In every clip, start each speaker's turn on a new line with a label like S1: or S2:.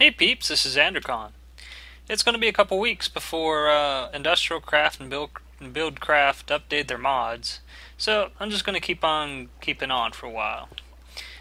S1: Hey peeps, this is Andrakon. It's going to be a couple weeks before uh, Industrial Craft and Build, Buildcraft update their mods, so I'm just going to keep on keeping on for a while.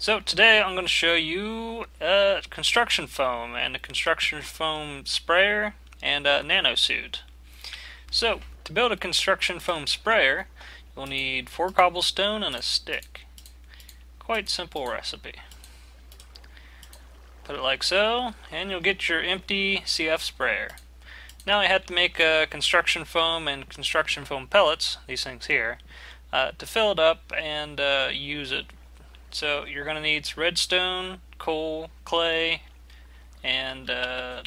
S1: So today I'm going to show you uh, construction foam and a construction foam sprayer and a nano suit. So to build a construction foam sprayer, you'll need four cobblestone and a stick. Quite simple recipe. Put it like so, and you'll get your empty CF sprayer. Now I have to make a construction foam and construction foam pellets, these things here, uh, to fill it up and uh, use it. So you're going to need redstone, coal, clay, and uh,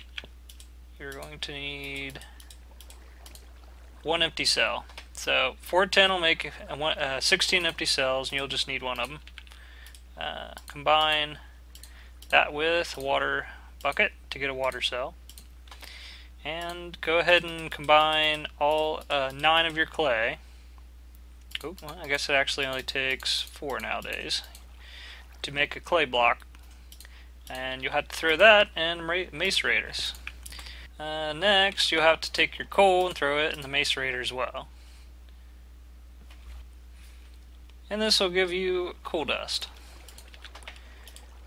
S1: you're going to need one empty cell. So 410 will make uh, 16 empty cells, and you'll just need one of them. Uh, combine that with a water bucket to get a water cell. And go ahead and combine all uh, nine of your clay. Oh, well, I guess it actually only takes four nowadays to make a clay block. And you'll have to throw that in macerators. Uh, next, you'll have to take your coal and throw it in the macerator as well. And this will give you coal dust.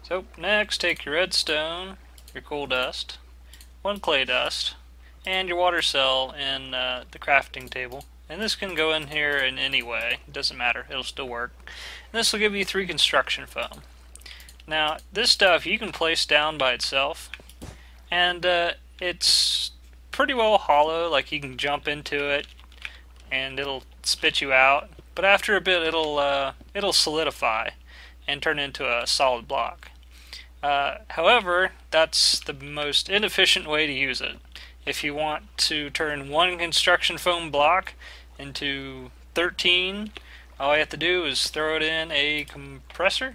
S1: So next take your redstone, your coal dust, one clay dust, and your water cell in uh, the crafting table. And this can go in here in any way, it doesn't matter, it'll still work. And this will give you three construction foam. Now this stuff you can place down by itself, and uh, it's pretty well hollow, like you can jump into it and it'll spit you out. But after a bit it'll uh, it'll solidify and turn into a solid block. Uh, however, that's the most inefficient way to use it. If you want to turn one construction foam block into 13, all you have to do is throw it in a compressor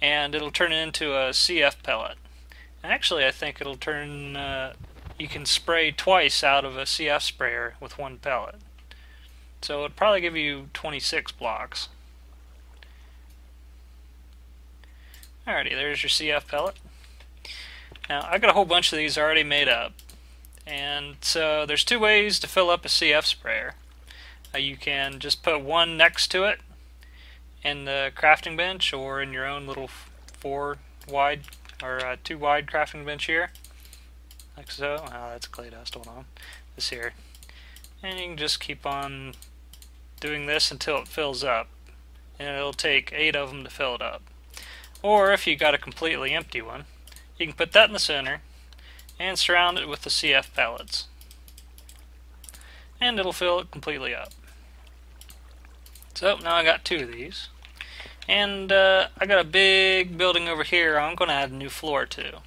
S1: and it'll turn it into a CF pellet. Actually, I think it'll turn, uh, you can spray twice out of a CF sprayer with one pellet. So it'd probably give you 26 blocks. Alrighty, there's your CF pellet. Now, I've got a whole bunch of these already made up. And so there's two ways to fill up a CF sprayer. Uh, you can just put one next to it in the crafting bench or in your own little four wide or uh, two wide crafting bench here. Like so. Oh, that's clay dust. Hold on. This here. And you can just keep on doing this until it fills up. And it'll take eight of them to fill it up. Or if you got a completely empty one, you can put that in the center and surround it with the CF pellets. And it'll fill it completely up. So now I got two of these. And uh, I got a big building over here I'm going to add a new floor to.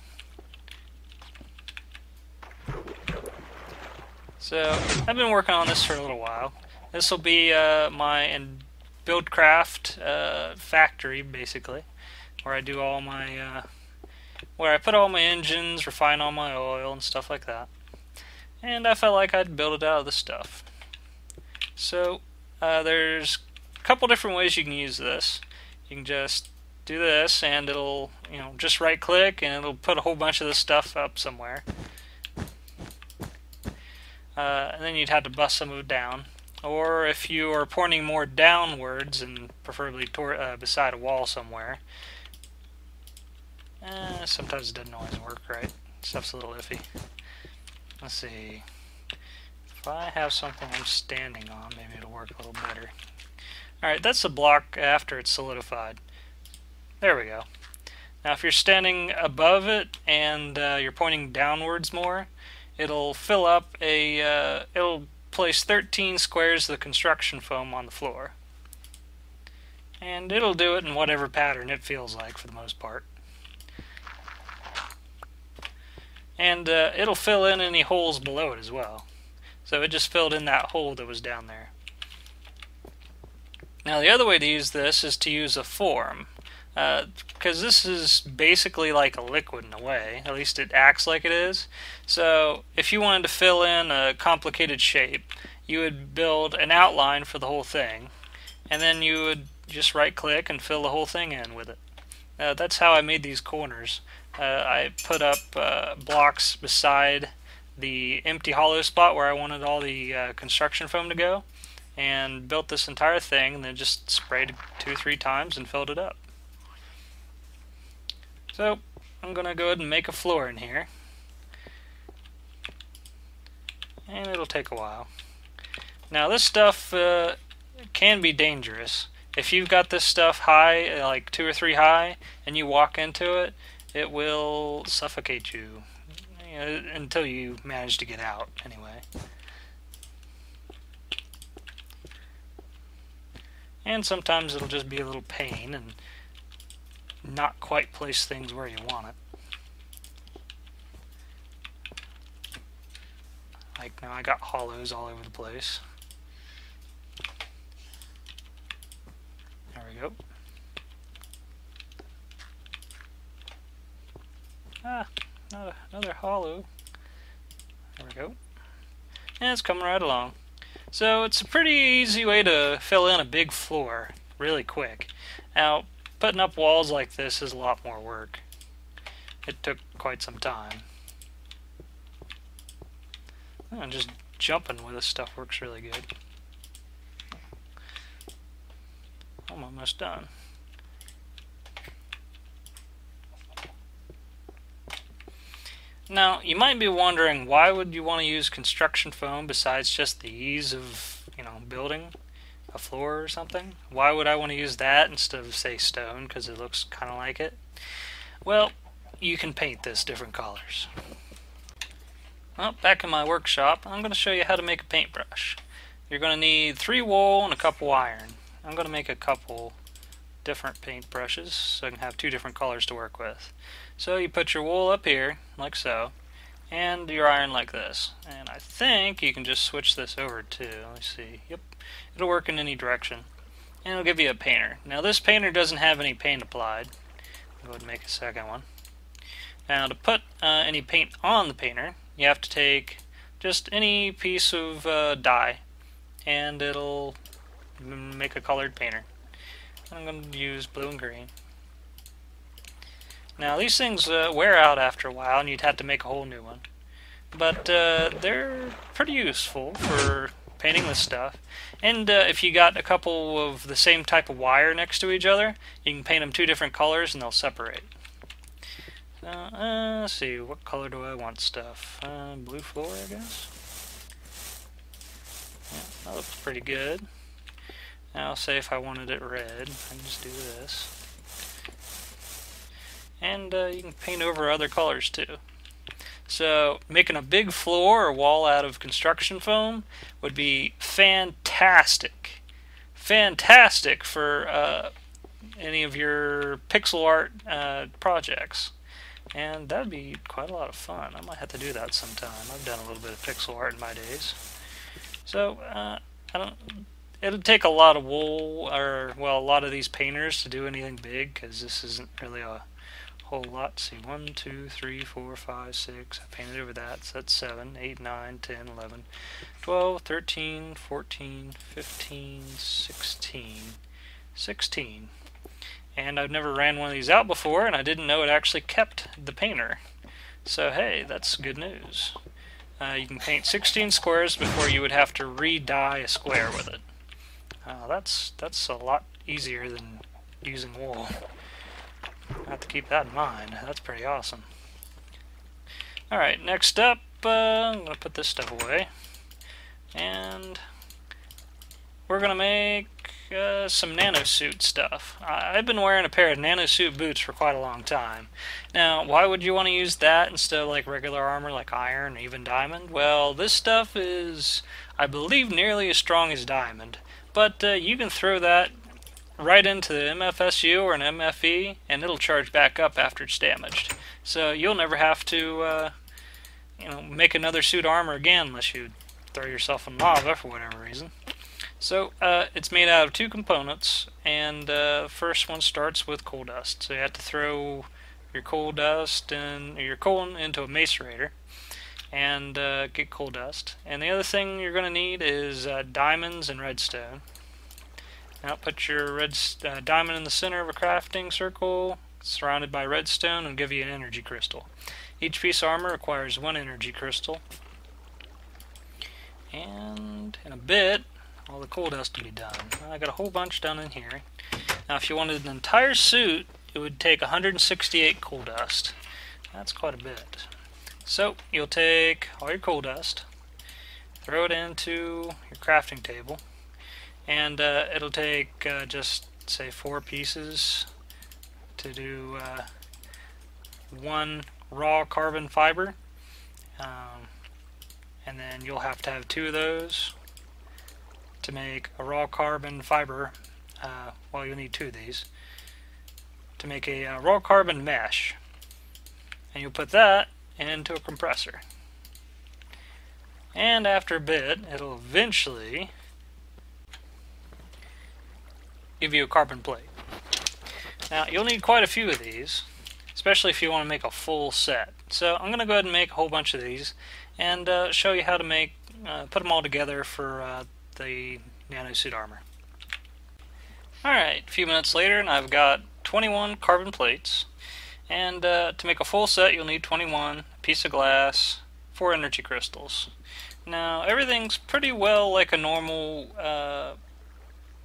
S1: So I've been working on this for a little while. This will be uh, my Buildcraft uh, factory, basically where I do all my, uh, where I put all my engines, refine all my oil, and stuff like that. And I felt like I'd build it out of the stuff. So, uh, there's a couple different ways you can use this. You can just do this, and it'll, you know, just right click, and it'll put a whole bunch of this stuff up somewhere. Uh, and then you'd have to bust some of it down. Or if you are pointing more downwards, and preferably uh, beside a wall somewhere, Eh, sometimes it doesn't always work right. Stuff's a little iffy. Let's see. If I have something I'm standing on, maybe it'll work a little better. Alright, that's the block after it's solidified. There we go. Now if you're standing above it and uh, you're pointing downwards more, it'll fill up a, uh, it'll place 13 squares of the construction foam on the floor. And it'll do it in whatever pattern it feels like for the most part. And uh, it'll fill in any holes below it as well. So it just filled in that hole that was down there. Now the other way to use this is to use a form, because uh, this is basically like a liquid in a way, at least it acts like it is. So if you wanted to fill in a complicated shape, you would build an outline for the whole thing, and then you would just right click and fill the whole thing in with it. Uh, that's how I made these corners. Uh, I put up uh, blocks beside the empty hollow spot where I wanted all the uh, construction foam to go and built this entire thing and then just sprayed two three times and filled it up. So I'm gonna go ahead and make a floor in here and it'll take a while. Now this stuff uh, can be dangerous. If you've got this stuff high, like two or three high, and you walk into it, it will suffocate you, you know, until you manage to get out, anyway. And sometimes it'll just be a little pain and not quite place things where you want it. Like now I got hollows all over the place. There we go. Ah, another, another hollow. There we go. And it's coming right along. So it's a pretty easy way to fill in a big floor really quick. Now, putting up walls like this is a lot more work. It took quite some time. And just jumping with this stuff works really good. I'm almost done. Now, you might be wondering why would you want to use construction foam besides just the ease of, you know, building a floor or something? Why would I want to use that instead of, say, stone because it looks kind of like it? Well, you can paint this different colors. Well, back in my workshop, I'm going to show you how to make a paintbrush. You're going to need three wool and a couple iron. I'm going to make a couple different paintbrushes so I can have two different colors to work with. So you put your wool up here, like so, and your iron like this. And I think you can just switch this over too. Let me see. Yep, it'll work in any direction. And it'll give you a painter. Now this painter doesn't have any paint applied. I'll go ahead and make a second one. Now to put uh, any paint on the painter, you have to take just any piece of uh, dye and it'll make a colored painter. I'm going to use blue and green. Now these things uh, wear out after a while and you'd have to make a whole new one. But uh, they're pretty useful for painting this stuff. And uh, if you got a couple of the same type of wire next to each other, you can paint them two different colors and they'll separate. Uh, let's see, what color do I want stuff? Uh, blue floor, I guess? Yeah, that looks pretty good. Now, say if I wanted it red, I can just do this. And uh, you can paint over other colors too. So making a big floor or wall out of construction foam would be fantastic. Fantastic for uh, any of your pixel art uh, projects. And that'd be quite a lot of fun. I might have to do that sometime. I've done a little bit of pixel art in my days. So, uh, I don't it'll take a lot of wool or well a lot of these painters to do anything big because this isn't really a whole lot see one two three four five six. I painted over that. So that's 7 8 9 10 11 12 13 14 15 16 16 and I've never ran one of these out before and I didn't know it actually kept the painter. So hey that's good news. Uh, you can paint 16 squares before you would have to re-dye a square with it. Uh, that's that's a lot easier than using wool. I have to keep that in mind. That's pretty awesome. Alright, next up, uh, I'm going to put this stuff away. And we're going to make uh, some nanosuit stuff. I've been wearing a pair of nanosuit boots for quite a long time. Now, why would you want to use that instead of like regular armor like iron or even diamond? Well, this stuff is, I believe, nearly as strong as diamond. But uh, you can throw that right into the MFSU or an MFE, and it'll charge back up after it's damaged. So you'll never have to, uh, you know, make another suit armor again unless you throw yourself in lava for whatever reason. So uh, it's made out of two components, and uh, the first one starts with coal dust. So you have to throw your coal dust and your coal into a macerator and uh, get coal dust. And the other thing you're going to need is uh, diamonds and redstone. Now put your red uh, diamond in the center of a crafting circle, surrounded by redstone and give you an energy crystal. Each piece of armor requires one energy crystal. And in a bit, all the coal dust will be done. I got a whole bunch down in here. Now if you wanted an entire suit, it would take 168 coal dust. That's quite a bit. So you'll take all your coal dust, throw it into your crafting table, and uh, it'll take uh, just say four pieces to do uh, one raw carbon fiber. Um, and then you'll have to have two of those to make a raw carbon fiber uh, well you'll need two of these to make a uh, raw carbon mesh. And you'll put that into a compressor. And after a bit it'll eventually give you a carbon plate now you'll need quite a few of these especially if you want to make a full set. So I'm going to go ahead and make a whole bunch of these and uh, show you how to make, uh, put them all together for uh, the nanosuit armor. Alright, a few minutes later and I've got 21 carbon plates and uh, to make a full set you'll need 21, a piece of glass, 4 energy crystals. Now everything's pretty well like a normal uh,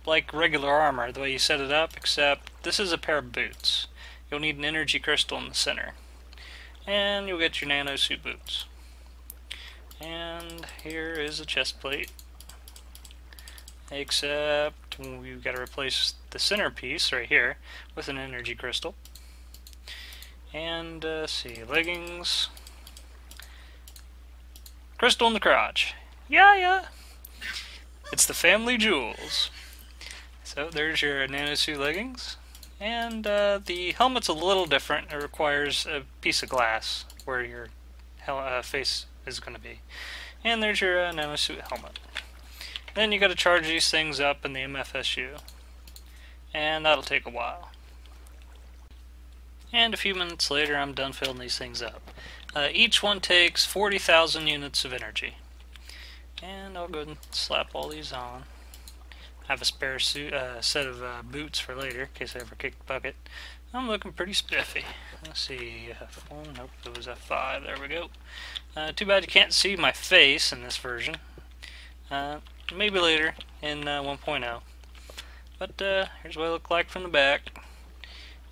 S1: like regular armor the way you set it up except this is a pair of boots you'll need an energy crystal in the center. And you'll get your nano suit boots. And here is a chest plate. Except we've got to replace the center piece right here with an energy crystal. And uh, see, leggings. Crystal in the crotch. Yeah, yeah. It's the family jewels. So there's your nanosuit leggings. And uh, the helmet's a little different. It requires a piece of glass where your uh, face is going to be. And there's your uh, nanosuit helmet. Then you got to charge these things up in the MFSU. And that'll take a while. And a few minutes later I'm done filling these things up. Uh, each one takes 40,000 units of energy. And I'll go and slap all these on have a spare suit, uh, set of uh, boots for later, in case I ever kick the bucket. I'm looking pretty spiffy. Let's see, F1, nope, it was F5, there we go. Uh, too bad you can't see my face in this version. Uh, maybe later in uh, 1.0. But uh, here's what I look like from the back.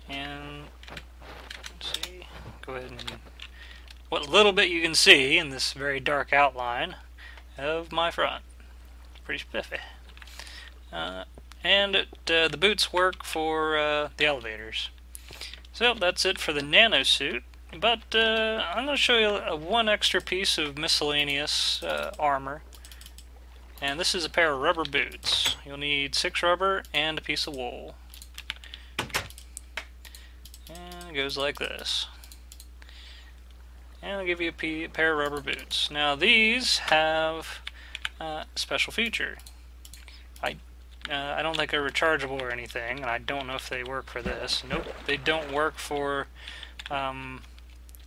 S1: And, let's see, go ahead and... What little bit you can see in this very dark outline of my front. Pretty spiffy. Uh, and it, uh, the boots work for uh, the elevators. So that's it for the nano suit. But uh, I'm going to show you a, one extra piece of miscellaneous uh, armor. And this is a pair of rubber boots. You'll need six rubber and a piece of wool. And it goes like this. And I'll give you a pair of rubber boots. Now these have uh, a special feature. I uh, I don't think they're rechargeable or anything, and I don't know if they work for this. Nope, they don't work for um,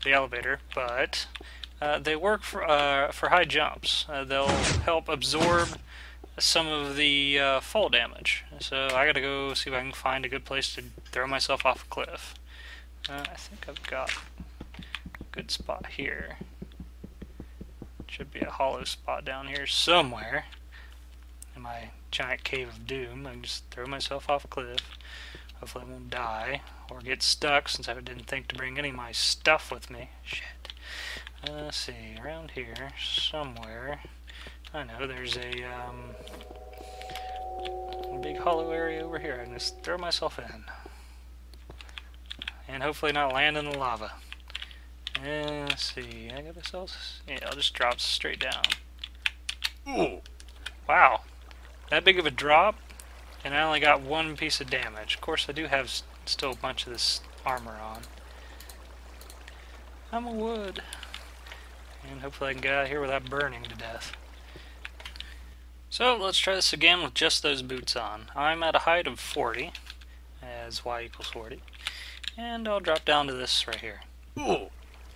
S1: the elevator, but uh, they work for uh, for high jumps. Uh, they'll help absorb some of the uh, fall damage. So I gotta go see if I can find a good place to throw myself off a cliff. Uh, I think I've got a good spot here. Should be a hollow spot down here somewhere. In my giant cave of doom. I can just throw myself off a cliff. Hopefully I won't die or get stuck since I didn't think to bring any of my stuff with me. Shit. Uh, let's see, around here somewhere. I know there's a, um, big hollow area over here. I can just throw myself in. And hopefully not land in the lava. And let's see, I got this else? Yeah, I'll just drop straight down. Ooh! Wow, that big of a drop, and I only got one piece of damage. Of course, I do have still a bunch of this armor on. I'm a wood. And hopefully I can get out of here without burning to death. So let's try this again with just those boots on. I'm at a height of 40, as y equals 40. And I'll drop down to this right here. Ooh!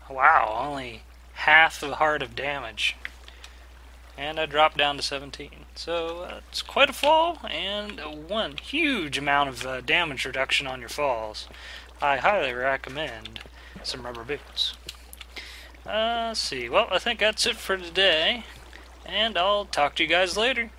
S1: Wow, only half the heart of damage and I dropped down to 17. So uh, it's quite a fall, and one huge amount of uh, damage reduction on your falls. I highly recommend some rubber boots. Uh, see. Well, I think that's it for today, and I'll talk to you guys later.